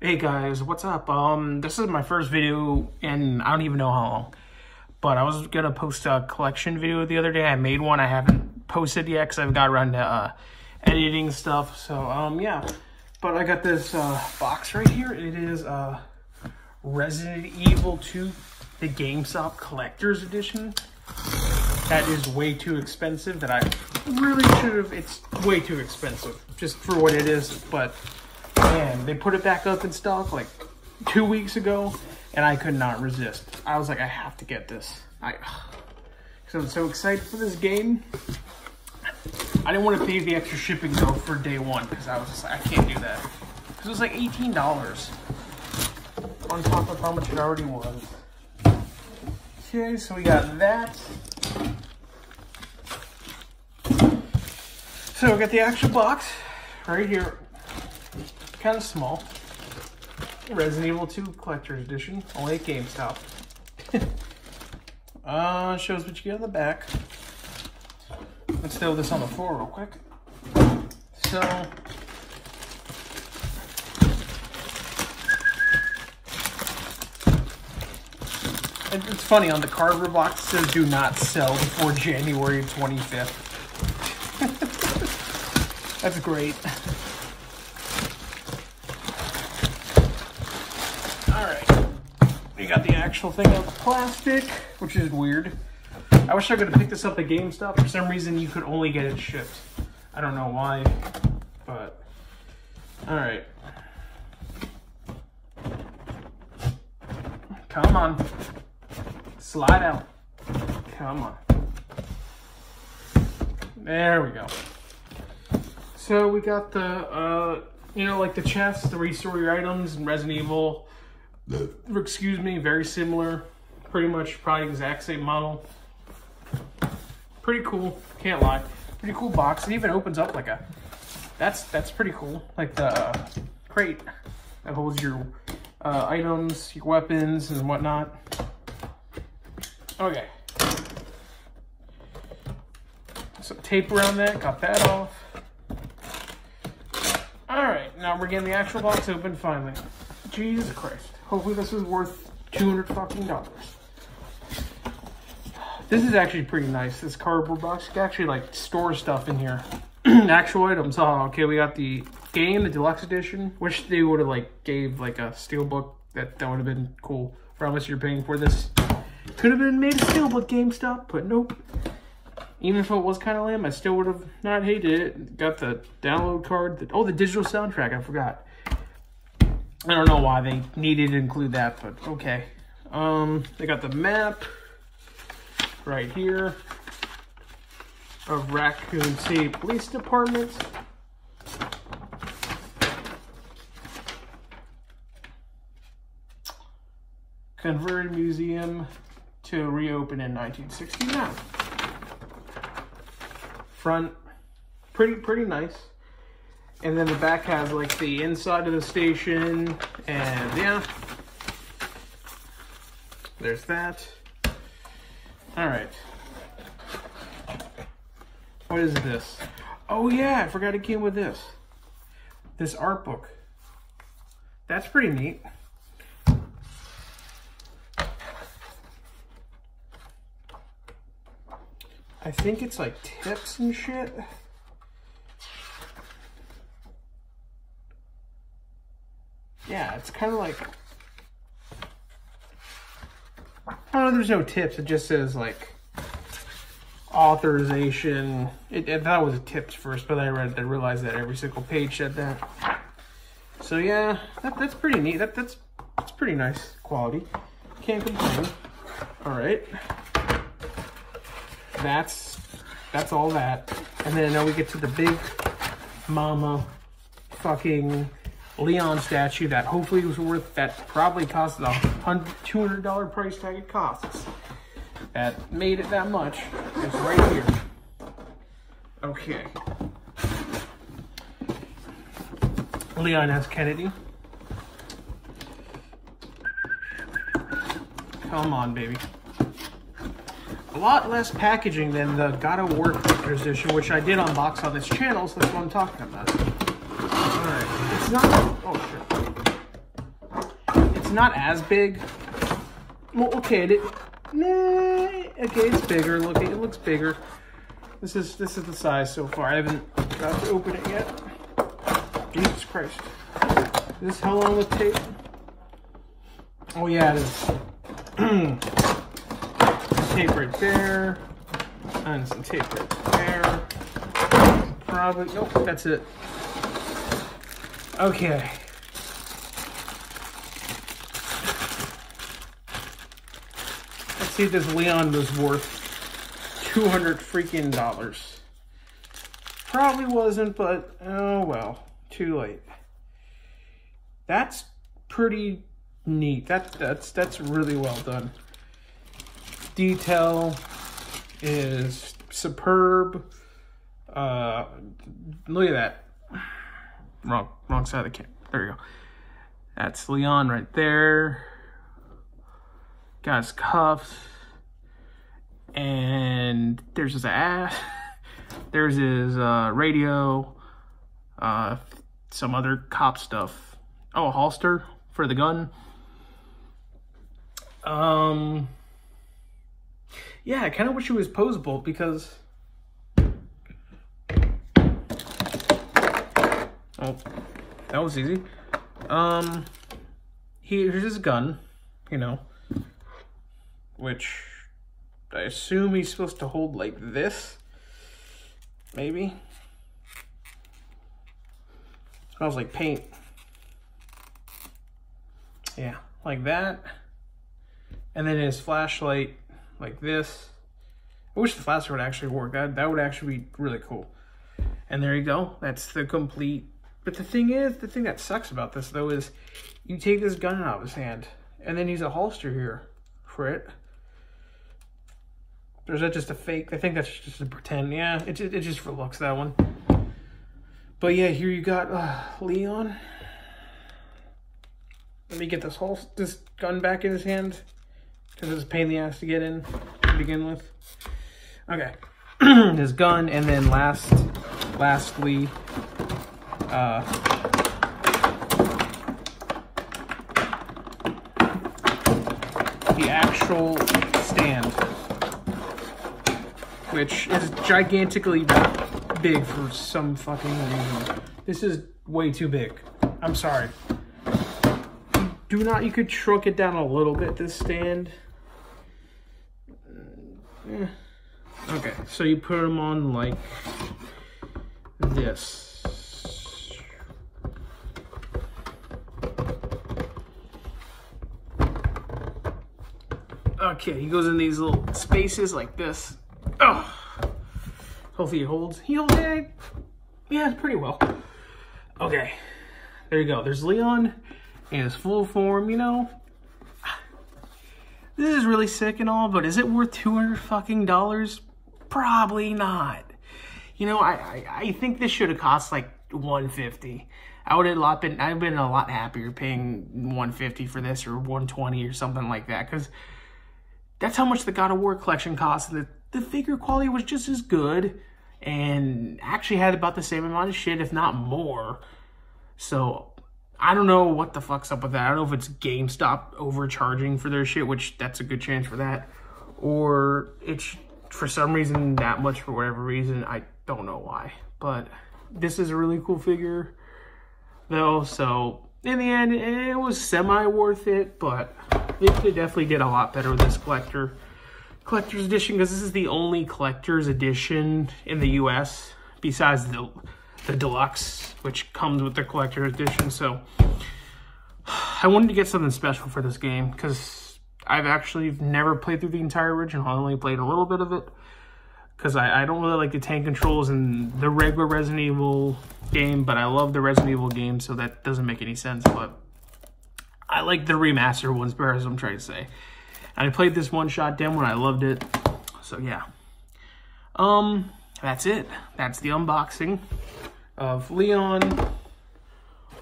Hey guys, what's up? Um, this is my first video and I don't even know how long. But I was gonna post a collection video the other day. I made one. I haven't posted yet because I've got around to uh, editing stuff. So um, yeah. But I got this uh, box right here. It is uh, Resident Evil 2, the GameStop Collector's Edition. That is way too expensive. That I really should have. It's way too expensive just for what it is. But man, they put it back up in stock like two weeks ago, and I could not resist. I was like, I have to get this. I, because I'm so excited for this game. I didn't want to pay the extra shipping though for day one because I was just like, I can't do that. Because it was like eighteen dollars on top of how much it already was. Okay, so we got that. So we got the actual box right here kind of small. Resident Evil 2 Collector's Edition, only at GameStop. uh, shows what you get on the back. Let's throw this on the floor real quick. So, it's funny, on the cardboard box says do not sell before January 25th. That's great. Got the actual thing out of plastic, which is weird. I wish I could have picked this up at GameStop. For some reason, you could only get it shipped. I don't know why, but all right. Come on. Slide out. Come on. There we go. So we got the, uh, you know, like the chests, the restore your items, and Resident Evil excuse me, very similar. Pretty much probably exact same model. Pretty cool, can't lie. Pretty cool box. It even opens up like a, that's that's pretty cool. Like the crate that holds your uh, items, your weapons and whatnot. Okay. Some tape around that, got that off. All right, now we're getting the actual box open finally. Jesus Christ. Hopefully this is worth 200 fucking dollars. This is actually pretty nice. This cardboard box. You can actually like store stuff in here. Actual items. Oh, okay. We got the game, the deluxe edition. Wish they would have like gave like a steelbook. That that would have been cool. For how much you're paying for this. Could have been made a steelbook GameStop, but nope. Even if it was kind of lame, I still would have not hated it. Got the download card. The, oh, the digital soundtrack. I forgot. I don't know why they needed to include that, but okay. Um, they got the map right here of Raccoon City Police Department. Converted museum to reopen in 1969. Front, pretty pretty nice. And then the back has like the inside of the station and yeah. There's that. All right. What is this? Oh yeah, I forgot it came with this. This art book. That's pretty neat. I think it's like tips and shit. yeah, it's kind of like, oh, there's no tips. It just says like authorization. It, I thought was a tips first, but I read, I realized that every single page said that. So yeah, that, that's pretty neat. That, that's, that's pretty nice quality. Can't complain. All right. That's, that's all that. And then now we get to the big mama fucking Leon statue that hopefully was worth, that probably cost the $200 price tag it costs. That made it that much. It's right here. Okay. Leon S. Kennedy. Come on, baby. A lot less packaging than the God of War edition, which I did unbox on this channel, so that's what I'm talking about. It's not. Oh shit. it's not as big. Well, okay, it, nah, okay, it's bigger. Look, it looks bigger. This is this is the size so far. I haven't got to open it yet. Jesus Christ. Is this held on with tape? Oh yeah, it is. tape right there. And some tape right there. Probably, nope, that's it. Okay. Let's see if this Leon was worth 200 freaking dollars. Probably wasn't, but oh well, too late. That's pretty neat. That that's that's really well done. Detail is superb. Uh, look at that. Wrong wrong side of the camera. There you go. That's Leon right there. Got his cuffs. And there's his ass. There's his uh, radio. Uh, some other cop stuff. Oh, a holster for the gun. Um, yeah, I kind of wish it was posable because. Oh, that was easy. Um, here's his gun, you know, which I assume he's supposed to hold like this. Maybe. Smells like paint. Yeah, like that. And then his flashlight like this. I wish the flashlight would actually work. That, that would actually be really cool. And there you go. That's the complete. But the thing is, the thing that sucks about this though is you take this gun out of his hand and then he's a holster here for it. Or is that just a fake? I think that's just a pretend. Yeah, it, it, just for looks, that one. But yeah, here you got uh, Leon. Let me get this whole this gun back in his hand. Because it's a pain in the ass to get in to begin with. Okay. his gun, and then last, lastly, uh, the actual stand which is gigantically big for some fucking reason. This is way too big. I'm sorry. Do not, you could shrunk it down a little bit, this stand. Eh. Okay, so you put them on like this. Okay, he goes in these little spaces like this. Oh, hopefully he holds. He holds it. Yeah, pretty well. Okay, there you go. There's Leon in his full form. You know, this is really sick and all, but is it worth 200 fucking dollars? Probably not. You know, I, I, I think this should have cost like 150. I would have a lot been I've been a lot happier paying 150 for this or 120 or something like that because that's how much the God of War collection cost. The the figure quality was just as good and actually had about the same amount of shit, if not more. So I don't know what the fuck's up with that. I don't know if it's GameStop overcharging for their shit, which that's a good chance for that, or it's for some reason that much for whatever reason. I don't know why, but this is a really cool figure though. So in the end, it was semi worth it, but it could definitely get a lot better with this collector collector's edition because this is the only collector's edition in the US besides the the deluxe, which comes with the collector's edition. So I wanted to get something special for this game because I've actually never played through the entire original. I only played a little bit of it because I, I don't really like the tank controls in the regular Resident Evil game, but I love the Resident Evil game, so that doesn't make any sense. But I like the remaster ones better, as I'm trying to say. I played this one-shot demo and I loved it. So yeah. Um, that's it. That's the unboxing of Leon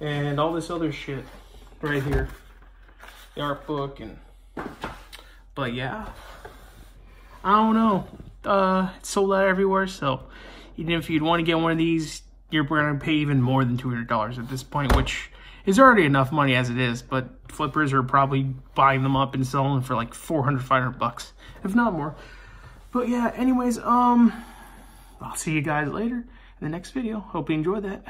and all this other shit right here. The art book and, but yeah. I don't know. Uh, it's sold out everywhere, so even if you'd want to get one of these, you're going to pay even more than $200 at this point, which is already enough money as it is, but flippers are probably buying them up and selling them for like 400, 500 bucks, if not more. But yeah, anyways, um, I'll see you guys later in the next video. Hope you enjoyed that.